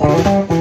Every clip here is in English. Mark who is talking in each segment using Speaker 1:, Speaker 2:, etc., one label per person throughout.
Speaker 1: Thank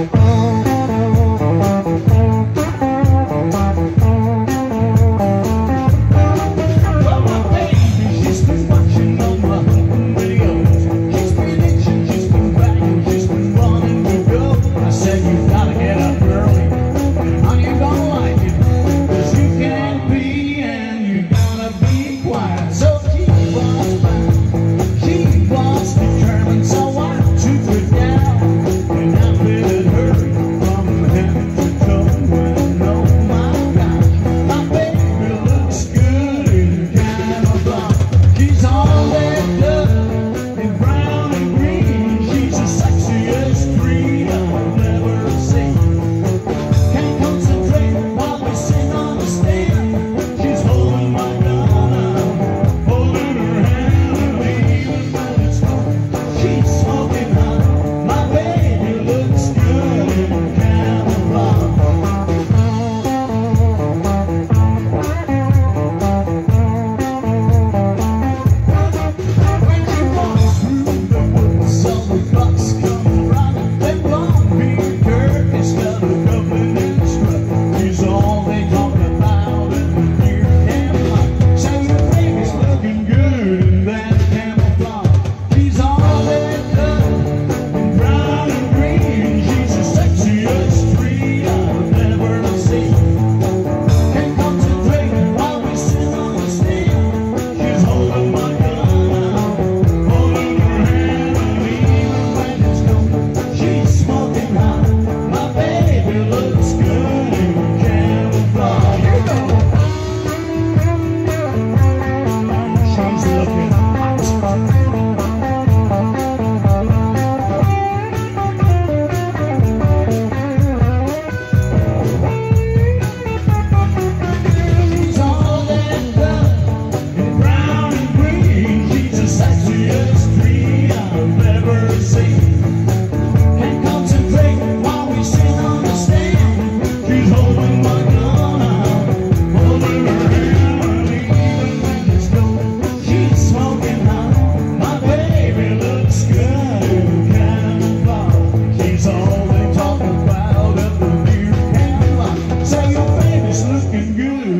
Speaker 1: looking good.